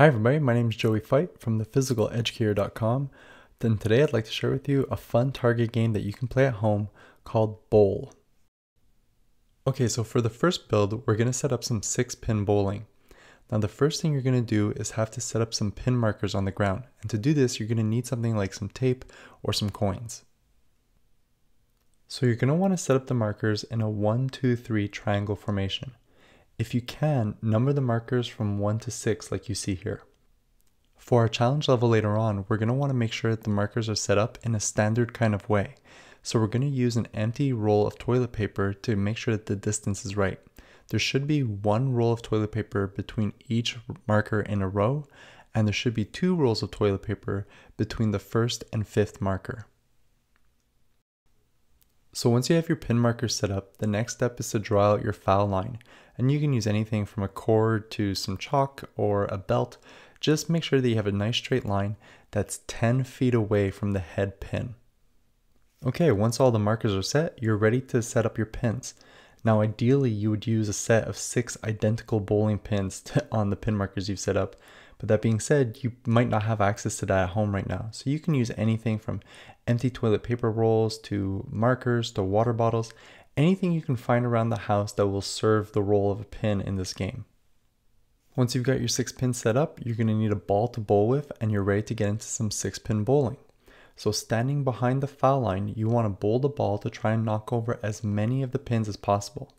Hi everybody, my name is Joey Feith from thephysicaleducator.com. Then today I'd like to share with you a fun target game that you can play at home called Bowl. Okay, so for the first build, we're going to set up some 6 pin bowling. Now the first thing you're going to do is have to set up some pin markers on the ground. And to do this, you're going to need something like some tape or some coins. So you're going to want to set up the markers in a 1, 2, 3 triangle formation. If you can, number the markers from 1 to 6 like you see here. For our challenge level later on, we're going to want to make sure that the markers are set up in a standard kind of way. So we're going to use an empty roll of toilet paper to make sure that the distance is right. There should be one roll of toilet paper between each marker in a row, and there should be two rolls of toilet paper between the first and fifth marker. So once you have your pin markers set up, the next step is to draw out your foul line. And you can use anything from a cord to some chalk or a belt. Just make sure that you have a nice straight line that's 10 feet away from the head pin. Okay, once all the markers are set, you're ready to set up your pins. Now ideally you would use a set of six identical bowling pins to, on the pin markers you've set up. But that being said, you might not have access to that at home right now. So you can use anything from empty toilet paper rolls to markers to water bottles, anything you can find around the house that will serve the role of a pin in this game. Once you've got your six pins set up, you're going to need a ball to bowl with and you're ready to get into some six pin bowling. So standing behind the foul line, you want to bowl the ball to try and knock over as many of the pins as possible.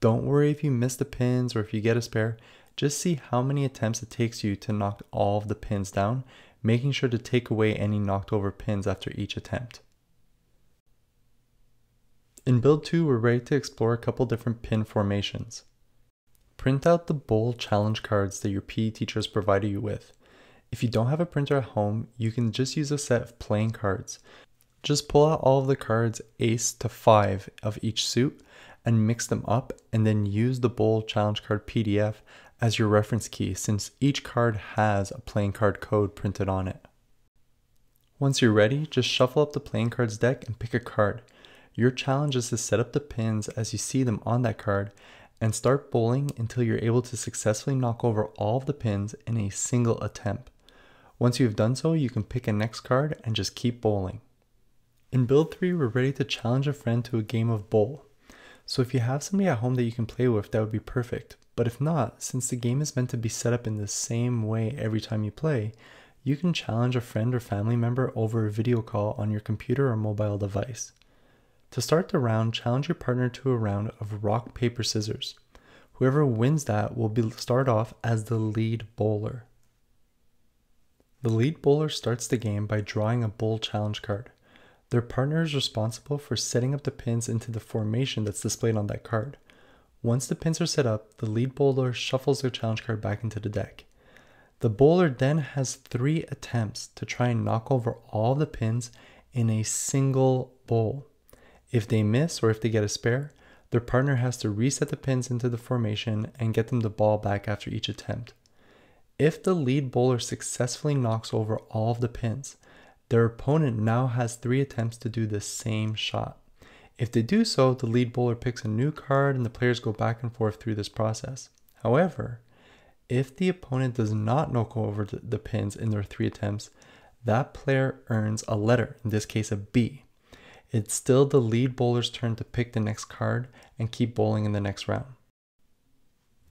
Don't worry if you miss the pins or if you get a spare, just see how many attempts it takes you to knock all of the pins down, making sure to take away any knocked over pins after each attempt. In build 2, we're ready to explore a couple different pin formations. Print out the bowl challenge cards that your PE teacher has provided you with. If you don't have a printer at home, you can just use a set of playing cards. Just pull out all of the cards ace to 5 of each suit and mix them up and then use the bowl challenge card PDF as your reference key since each card has a playing card code printed on it. Once you're ready, just shuffle up the playing cards deck and pick a card. Your challenge is to set up the pins as you see them on that card and start bowling until you're able to successfully knock over all of the pins in a single attempt. Once you have done so, you can pick a next card and just keep bowling. In build 3, we're ready to challenge a friend to a game of bowl. So if you have somebody at home that you can play with, that would be perfect. But if not, since the game is meant to be set up in the same way every time you play, you can challenge a friend or family member over a video call on your computer or mobile device. To start the round, challenge your partner to a round of rock, paper, scissors. Whoever wins that will be start off as the lead bowler. The lead bowler starts the game by drawing a bowl challenge card. Their partner is responsible for setting up the pins into the formation that's displayed on that card. Once the pins are set up, the lead bowler shuffles their challenge card back into the deck. The bowler then has three attempts to try and knock over all the pins in a single bowl. If they miss or if they get a spare, their partner has to reset the pins into the formation and get them the ball back after each attempt. If the lead bowler successfully knocks over all of the pins, their opponent now has three attempts to do the same shot. If they do so, the lead bowler picks a new card and the players go back and forth through this process. However, if the opponent does not knock over the pins in their three attempts, that player earns a letter, in this case a B. It's still the lead bowler's turn to pick the next card and keep bowling in the next round.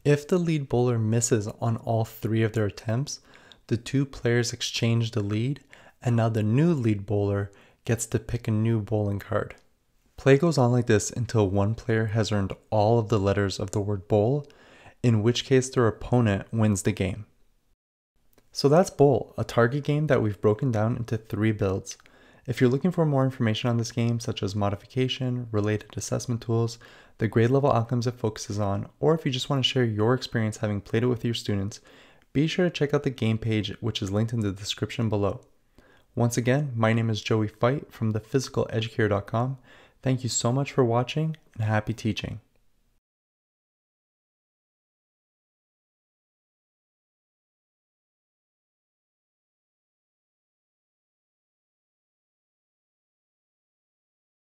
If the lead bowler misses on all three of their attempts, the two players exchange the lead, and now the new lead bowler gets to pick a new bowling card. Play goes on like this until one player has earned all of the letters of the word bowl, in which case their opponent wins the game. So that's Bowl, a target game that we've broken down into three builds. If you're looking for more information on this game, such as modification, related assessment tools, the grade level outcomes it focuses on, or if you just want to share your experience having played it with your students, be sure to check out the game page, which is linked in the description below. Once again, my name is Joey Feith from thephysicaleducator.com Thank you so much for watching and happy teaching.